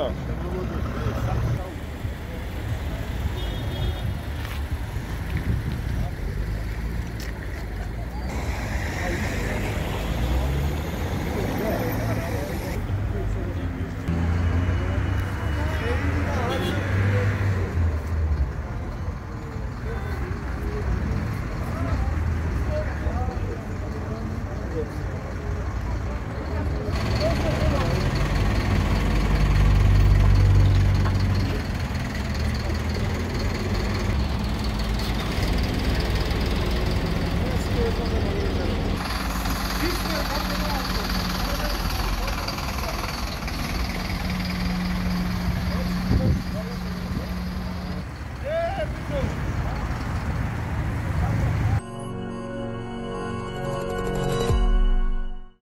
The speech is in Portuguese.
No. Let's go.